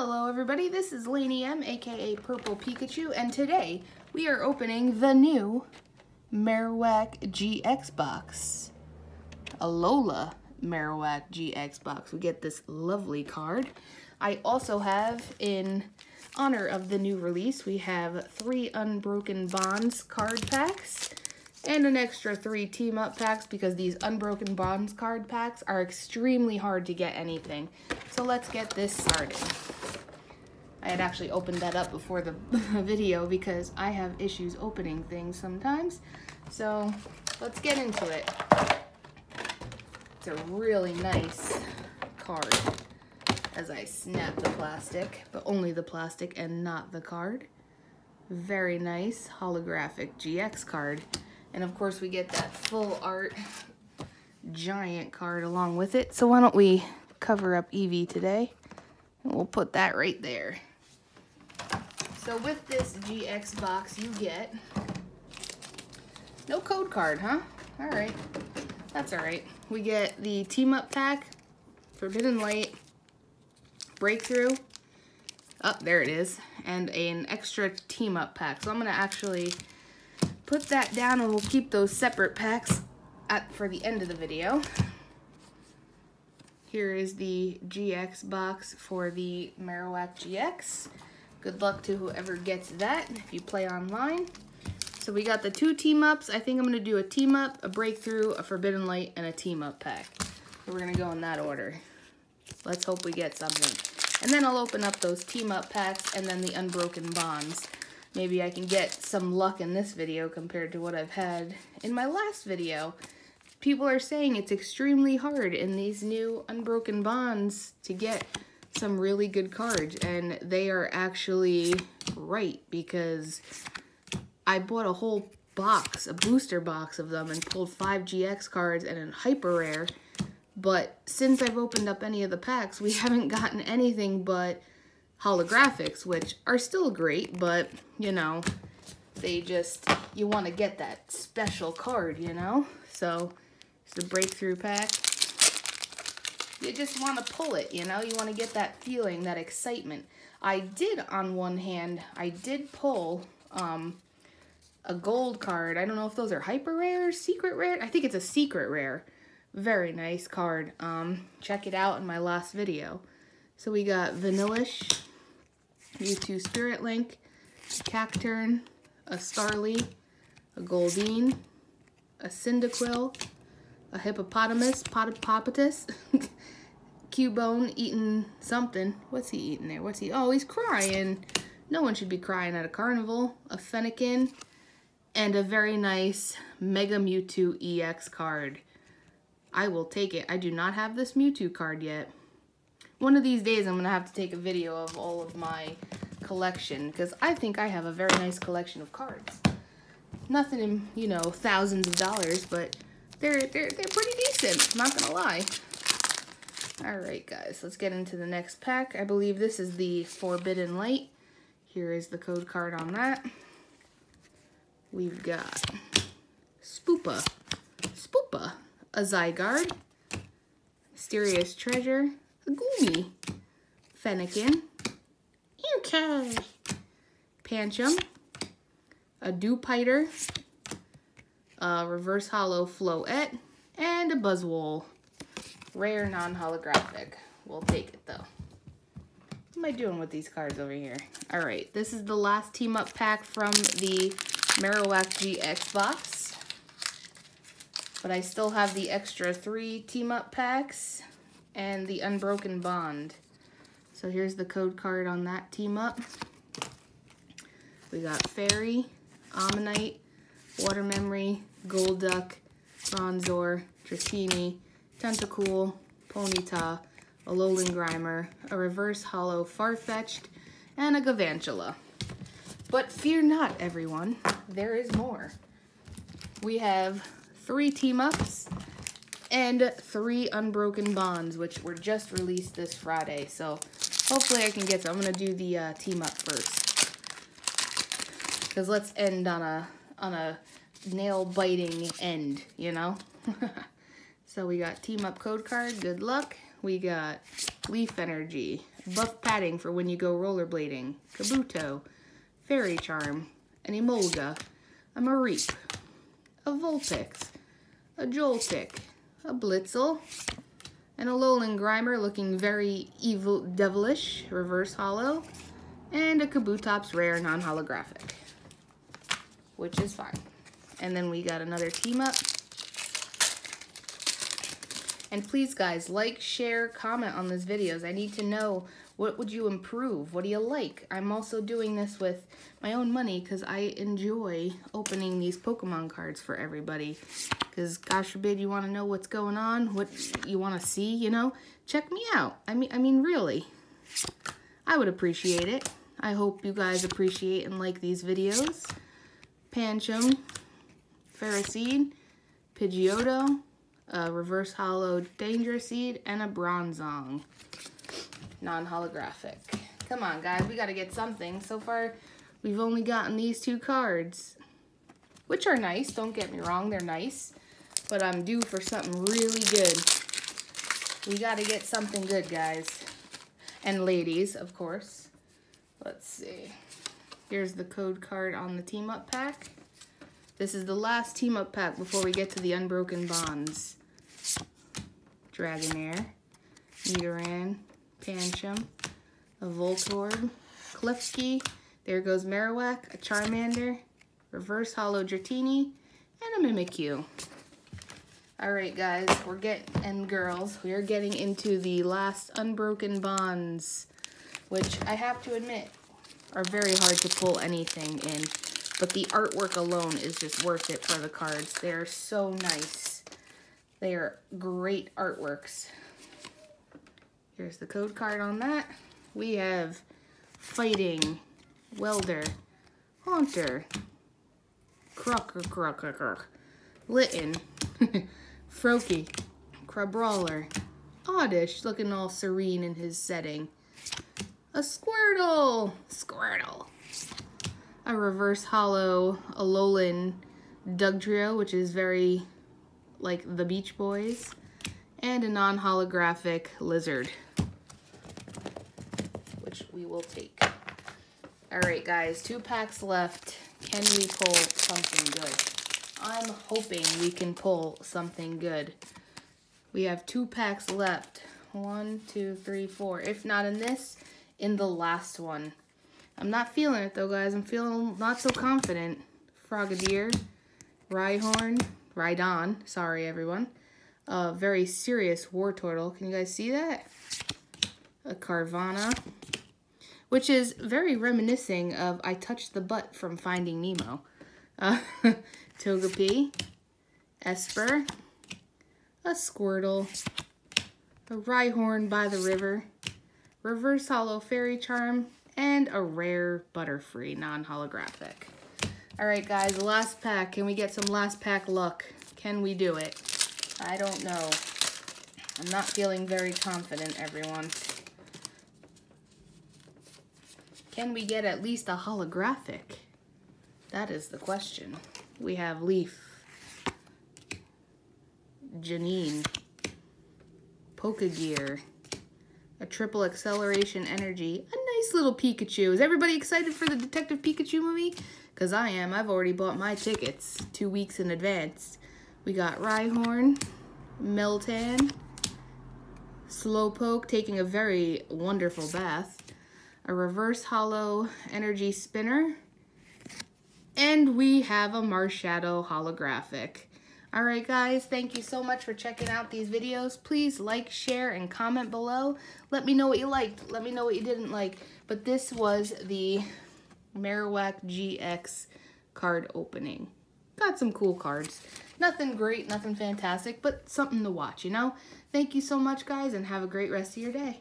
Hello everybody, this is Lainie M, aka Purple Pikachu, and today we are opening the new Marowak GX box. Alola Marowak GX box. We get this lovely card. I also have, in honor of the new release, we have three Unbroken Bonds card packs and an extra three team up packs because these Unbroken Bonds card packs are extremely hard to get anything. So let's get this started. I had actually opened that up before the video because I have issues opening things sometimes. So let's get into it. It's a really nice card as I snap the plastic, but only the plastic and not the card. Very nice holographic GX card. And of course we get that full art giant card along with it. So why don't we cover up Eevee today? And we'll put that right there. So with this GX box you get no code card, huh? All right, that's all right. We get the team up pack, Forbidden Light, Breakthrough, oh, there it is, and an extra team up pack. So I'm gonna actually put that down and we'll keep those separate packs at, for the end of the video. Here is the GX box for the Marowak GX. Good luck to whoever gets that if you play online. So we got the two team ups. I think I'm gonna do a team up, a breakthrough, a forbidden light, and a team up pack. So we're gonna go in that order. Let's hope we get something. And then I'll open up those team up packs and then the unbroken bonds maybe I can get some luck in this video compared to what I've had in my last video. People are saying it's extremely hard in these new Unbroken Bonds to get some really good cards, and they are actually right because I bought a whole box, a booster box of them, and pulled five GX cards and a hyper rare. But since I've opened up any of the packs, we haven't gotten anything but holographics, which are still great, but, you know, they just, you want to get that special card, you know? So, it's the breakthrough pack. You just want to pull it, you know? You want to get that feeling, that excitement. I did, on one hand, I did pull um, a gold card. I don't know if those are hyper rare, secret rare. I think it's a secret rare. Very nice card. Um, check it out in my last video. So we got Vanillish, Mewtwo Spirit Link, Cacturne, a Starly, a Goldeen, a Cyndaquil, a Hippopotamus, Potopotamus, Cubone eating something. What's he eating there? What's he? Oh, he's crying. No one should be crying at a carnival. A Fennekin, and a very nice Mega Mewtwo EX card. I will take it. I do not have this Mewtwo card yet one of these days I'm going to have to take a video of all of my collection because I think I have a very nice collection of cards. Nothing in, you know, thousands of dollars, but they're, they're, they're pretty decent, not going to lie. Alright guys, let's get into the next pack. I believe this is the Forbidden Light. Here is the code card on that. We've got Spoopa, Spoopa, a Zygarde, Mysterious Treasure, a Goomy, Fennekin, okay, Pancham, a Dewpider, a Reverse Hollow Floette, and a Buzzwole. Rare non-holographic. We'll take it though. What am I doing with these cards over here? All right, this is the last team up pack from the Marowak GX box. But I still have the extra three team up packs and the Unbroken Bond. So here's the code card on that team up. We got Fairy, Omanyte, Water Memory, Golduck, Bronzor, Dratini, Tentacool, Ponyta, a Alolan Grimer, a Reverse Hollow Farfetch'd, and a Galvantula. But fear not, everyone. There is more. We have three team-ups and three Unbroken Bonds, which were just released this Friday. So hopefully I can get some. I'm going to do the uh, team up first. Because let's end on a, on a nail-biting end, you know? so we got team up code card. Good luck. we got Leaf Energy, Buff Padding for when you go rollerblading, Kabuto, Fairy Charm, an Emolga, a Mareep, a Vulpix, a Joltik, a Blitzle, and a Alolan Grimer looking very evil, devilish, reverse hollow, and a Kabutops rare non-holographic, which is fine. And then we got another team up. And please guys, like, share, comment on these videos. I need to know what would you improve? What do you like? I'm also doing this with my own money because I enjoy opening these Pokemon cards for everybody. Because gosh forbid you want to know what's going on, what you want to see, you know, check me out. I mean, I mean, really, I would appreciate it. I hope you guys appreciate and like these videos. Pancham, Ferroseed, Pidgeotto, a Reverse Hollow Dangerous Seed, and a Bronzong non-holographic. Come on, guys. We got to get something. So far, we've only gotten these two cards, which are nice. Don't get me wrong. They're nice. But I'm due for something really good. We got to get something good, guys. And ladies, of course. Let's see. Here's the code card on the Team Up pack. This is the last Team Up pack before we get to the Unbroken Bonds. Dragonair, Nidoran, Pancham, a Voltorb, Klefki, there goes Marowak, a Charmander, Reverse Hollow Dratini, and a Mimikyu. Alright guys, we're getting, and girls, we are getting into the last Unbroken Bonds, which I have to admit are very hard to pull anything in, but the artwork alone is just worth it for the cards. They're so nice. They are great artworks. Here's the code card on that. We have Fighting, Welder, Haunter, Crocker, Crocker, Crocker, Litten, Froakie, Crabrawler, Oddish, looking all serene in his setting, a Squirtle, Squirtle, a Reverse Hollow Alolan Dugtrio, which is very like the Beach Boys, and a non-holographic Lizard which we will take. All right, guys, two packs left. Can we pull something good? I'm hoping we can pull something good. We have two packs left. One, two, three, four. If not in this, in the last one. I'm not feeling it, though, guys. I'm feeling not so confident. Frogadier, Rhyhorn, Rhydon, sorry, everyone. A very serious Wartortle. Can you guys see that? A Carvanha, which is very reminiscing of I Touched the Butt from Finding Nemo. Uh, Togepi, Espurr, a Squirtle, a Rhyhorn by the river, Reverse Hollow Fairy Charm, and a rare Butterfree non-holographic. Alright guys, last pack. Can we get some last pack luck? Can we do it? I don't know. I'm not feeling very confident, everyone. Can we get at least a holographic? That is the question. We have Leaf, Janine, Pokegear, a triple acceleration energy, a nice little Pikachu. Is everybody excited for the Detective Pikachu movie? Because I am. I've already bought my tickets two weeks in advance. We got Rhyhorn, Meltan, Slowpoke taking a very wonderful bath, a reverse hollow energy spinner, and we have a Marshadow holographic. Alright guys, thank you so much for checking out these videos. Please like, share, and comment below. Let me know what you liked. Let me know what you didn't like. But this was the Marowak GX card opening. Got some cool cards. Nothing great, nothing fantastic, but something to watch, you know? Thank you so much, guys, and have a great rest of your day.